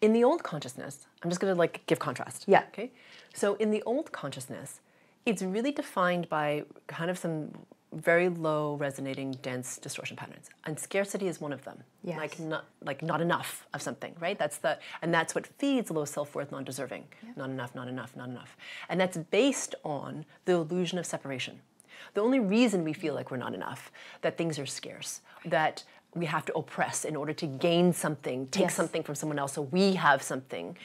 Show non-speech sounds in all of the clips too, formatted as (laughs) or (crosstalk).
in the old consciousness, I'm just going to like give contrast. Yeah. Okay. So in the old consciousness, it's really defined by kind of some very low resonating dense distortion patterns and scarcity is one of them Yes. like not like not enough of something right that's the and that's what feeds low self-worth non-deserving not enough not enough not enough and that's based on the illusion of separation the only reason we feel like we're not enough that things are scarce that we have to oppress in order to gain something take Yes. something from someone else so we have something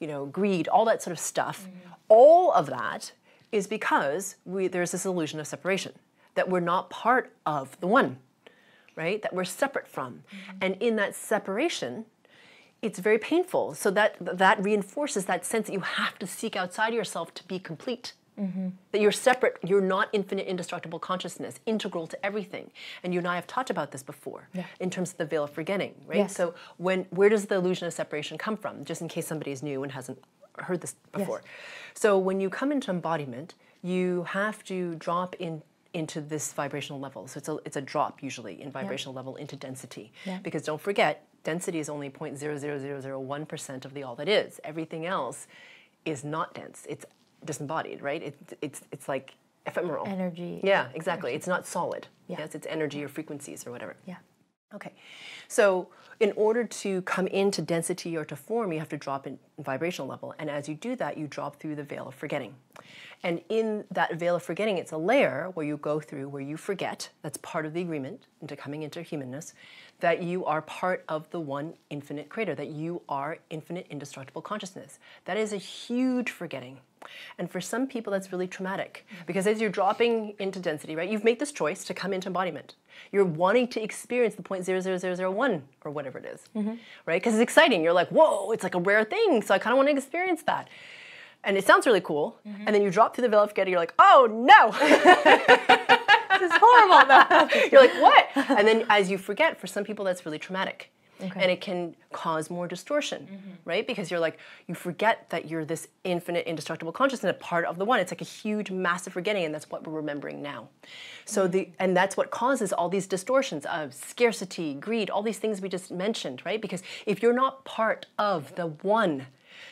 you know greed all that sort of stuff. All of that is because we, there's this illusion of separation that we're not part of the one right? That we're separate from. And in that separation it's very painful. So that that reinforces that sense that you have to seek outside yourself to be complete Mm-hmm. that you're separate you're not infinite indestructible consciousness integral to everything. And you and i have talked about this before in terms of the veil of forgetting right? Yes. so when where does the illusion of separation come from? Just in case somebody is new and hasn't heard this before. So when you come into embodiment you have to drop in into this vibrational level. So it's a, it's a drop usually in vibrational level into density. Yeah. because don't forget density is only 0.00001% of the all that is. Everything else is not dense. It's disembodied right it, it's it's like ephemeral Energy. yeah exactly it's not solid Yeah. yes it's energy or frequencies or whatever Yeah. Okay. So, in order to come into density or to form, you have to drop in vibrational level. And as you do that, you drop through the veil of forgetting. And in that veil of forgetting, it's a layer where you go through where you forget, that's part of the agreement into coming into humanness, that you are part of the one infinite creator, that you are infinite indestructible consciousness. That is a huge forgetting. And for some people, that's really traumatic because as you're dropping into density, right, you've made this choice to come into embodiment. You're wanting to experience the 0.00001 or whatever it is, mm-hmm. right? Because it's exciting. You're like, whoa, it's like a rare thing. So I kind of want to experience that. And it sounds really cool. Mm-hmm. And then you drop through the veil of forgetting, you're like, oh no. (laughs) (laughs) This is horrible. You're like, what? And then as you forget, for some people, that's really traumatic. And it can cause more distortion, mm-hmm. right? Because you're like, you forget that you're this infinite, indestructible consciousness, a part of the one. It's like a huge, massive forgetting, and that's what we're remembering now. So mm-hmm. the and that's what causes all these distortions of scarcity, greed, all these things we just mentioned, right? Because if you're not part of the one,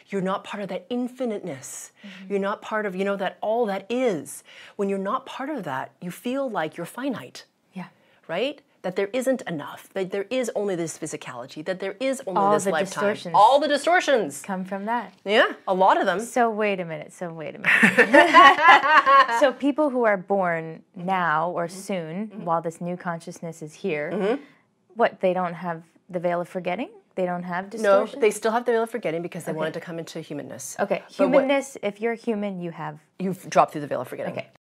you're not part of that infiniteness. Mm-hmm. You're not part of, you know, that all that is. When you're not part of that, you feel like you're finite Yeah. right? That there isn't enough, that there is only this physicality, that there is only All this the lifetime. distortions. All the distortions. Come from that. Yeah, a lot of them. So wait a minute. So wait a minute. (laughs) so people who are born now or soon, mm-hmm. while this new consciousness is here, mm-hmm. what they don't have the veil of forgetting. They don't have No, they still have the veil of forgetting because they wanted to come into humanness. okay, But what- humanness. If you're human, you have You've dropped through the veil of forgetting. Okay.